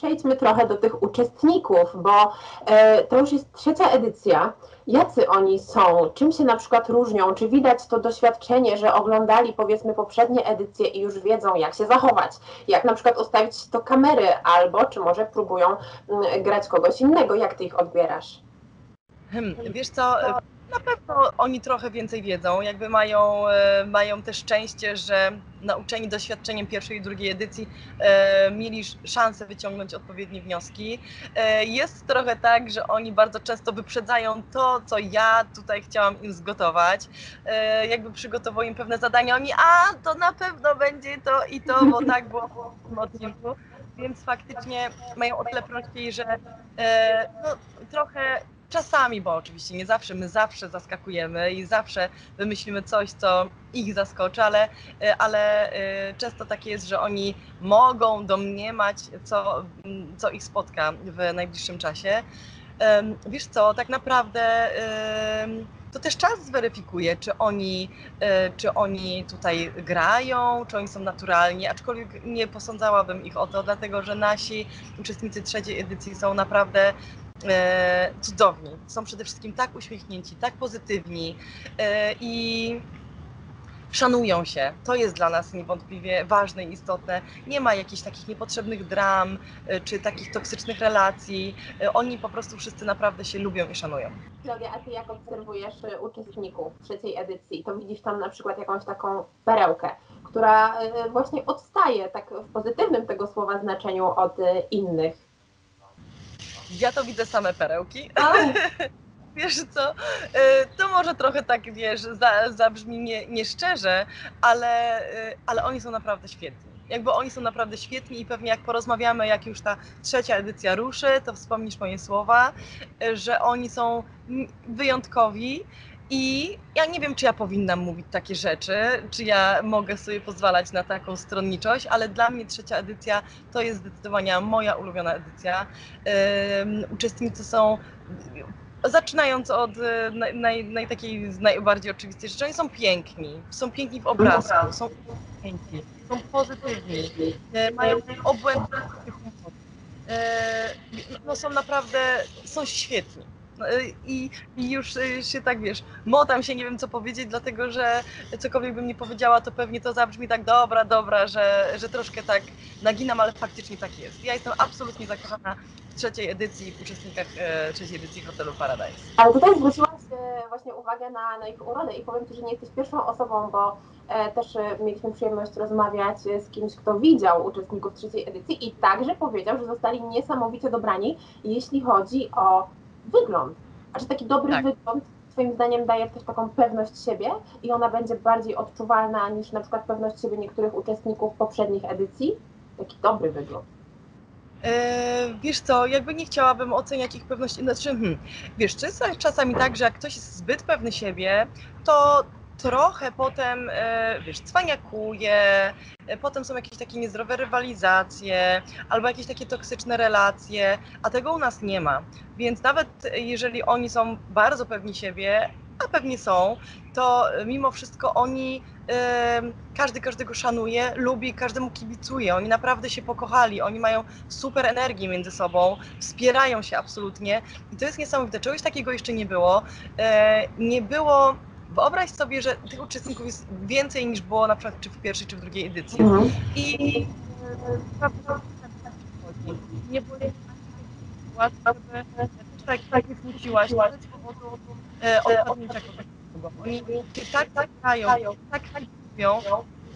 przejdźmy trochę do tych uczestników, bo e, to już jest trzecia edycja. Jacy oni są? Czym się na przykład różnią? Czy widać to doświadczenie, że oglądali powiedzmy poprzednie edycje i już wiedzą, jak się zachować? Jak na przykład ustawić to kamery, albo czy może próbują mm, grać kogoś innego? Jak ty ich odbierasz? Hmm, wiesz co, na pewno oni trochę więcej wiedzą, jakby mają, e, mają też szczęście, że nauczeni doświadczeniem pierwszej i drugiej edycji e, mieli szansę wyciągnąć odpowiednie wnioski. E, jest trochę tak, że oni bardzo często wyprzedzają to, co ja tutaj chciałam im zgotować. E, jakby przygotowuję im pewne zadania, oni, a to na pewno będzie to i to, bo tak było w tym odcinku. Więc faktycznie mają o tyle prościej, że e, bo oczywiście nie zawsze, my zawsze zaskakujemy i zawsze wymyślimy coś, co ich zaskoczy, ale, e, ale e, często tak jest, że oni mogą domniemać, co, co ich spotka w najbliższym czasie. Wiesz co, tak naprawdę to też czas zweryfikuje, czy oni, e, czy oni tutaj grają, czy oni są naturalni, aczkolwiek nie posądzałabym ich o to, dlatego że nasi uczestnicy trzeciej edycji są naprawdę cudowni. Są przede wszystkim tak uśmiechnięci, tak pozytywni e, i szanują się. To jest dla nas niewątpliwie ważne i istotne. Nie ma jakichś takich niepotrzebnych dram e, czy takich toksycznych relacji. E, oni po prostu wszyscy naprawdę się lubią i szanują. Klaudia, a ty jak obserwujesz e, uczestników trzeciej edycji, to widzisz tam na przykład jakąś taką perełkę, która właśnie odstaje tak w pozytywnym tego słowa znaczeniu od innych ja to widzę same perełki. Wiesz co, e, to może trochę tak, wiesz, zabrzmi nie, nieszczerze, ale, e, ale oni są naprawdę świetni. Jakby oni są naprawdę świetni i pewnie jak porozmawiamy, jak już ta trzecia edycja ruszy, to wspomnisz moje słowa, e, że oni są wyjątkowi i ja nie wiem, czy ja powinnam mówić takie rzeczy, czy ja mogę sobie pozwalać na taką stronniczość, ale dla mnie trzecia edycja to jest zdecydowanie moja ulubiona edycja. Um, uczestnicy są zaczynając od e, naj, naj, naj, takiej najbardziej oczywistej rzeczy, oni są piękni, są piękni w obrazku, są piękni, są pozytywni, e, mają obłędny humor, e, no są naprawdę, są świetni. I, I, już y, się tak wiesz, motam się, nie wiem co powiedzieć, dlatego że cokolwiek bym nie powiedziała, to pewnie to zabrzmi tak dobra, dobra, że, że troszkę tak naginam, ale faktycznie tak jest. Ja jestem absolutnie zakochana w trzeciej edycji, w uczestnikach e, trzeciej edycji Hotelu Paradise. Ale tutaj zwróciłaś właśnie uwagę na, na ich urodę i powiem Ci, że nie jesteś pierwszą osobą, bo e, też e, mieliśmy przyjemność rozmawiać z kimś, kto widział uczestników trzeciej edycji i także powiedział, że zostali niesamowicie dobrani, jeśli chodzi o wygląd. A czy taki dobry tak. wygląd Twoim zdaniem daje też taką pewność siebie i ona będzie bardziej odczuwalna niż na przykład pewność siebie niektórych uczestników poprzednich edycji? Taki dobry wygląd. Eee, wiesz co, jakby nie chciałabym oceniać ich pewności, znaczy, hmm, wiesz, czy jest czasami tak, że jak ktoś jest zbyt pewny siebie, to trochę potem, e, wiesz, cwaniakuje, e, potem są jakieś takie niezdrowe rywalizacje albo jakieś takie toksyczne relacje, a tego u nas nie ma. Więc nawet jeżeli oni są bardzo pewni siebie, a pewnie są, to mimo wszystko oni, każdy każdego szanuje, lubi, każdemu kibicuje. Oni naprawdę się pokochali, oni mają super energię między sobą, wspierają się absolutnie i to jest niesamowite. Czegoś takiego jeszcze nie było. E, nie było Wyobraź sobie, że tych uczestników jest więcej niż było na przykład czy w pierwszej, czy w drugiej edycji. Mhm. I nie było żeby tak, tak nie smuciłaś z powodu e, Oni się tak grają, tak lubią,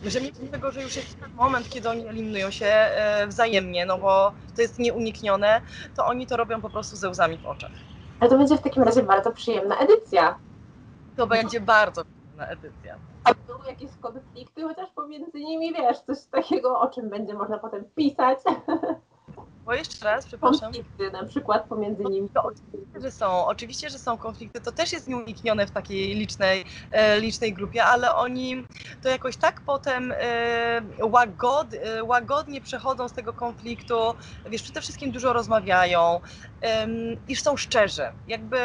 że mimo tego, że już jest ten moment, kiedy oni eliminują się e, wzajemnie, no bo to jest nieuniknione, to oni to robią po prostu ze łzami w oczach. Ale to będzie w takim razie bardzo przyjemna edycja. To będzie bardzo trudna edycja. A były jakieś konflikty, chociaż pomiędzy nimi wiesz, coś takiego, o czym będzie można potem pisać. Bo jeszcze raz, przepraszam. Konflikty na przykład pomiędzy no, nimi. oczywiście, że są. Oczywiście, że są konflikty. To też jest nieuniknione w takiej licznej, e, licznej grupie, ale oni to jakoś tak potem e, łagod, e, łagodnie przechodzą z tego konfliktu. Wiesz, przede wszystkim dużo rozmawiają e, i są szczerzy. Jakby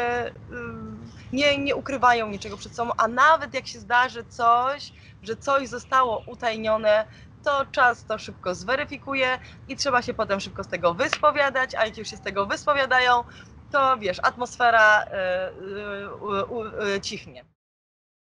nie, nie ukrywają niczego przed sobą, a nawet jak się zdarzy coś, że coś zostało utajnione, to czas to szybko zweryfikuje i trzeba się potem szybko z tego wyspowiadać, a jak już się z tego wyspowiadają, to wiesz, atmosfera e, e, e, cichnie.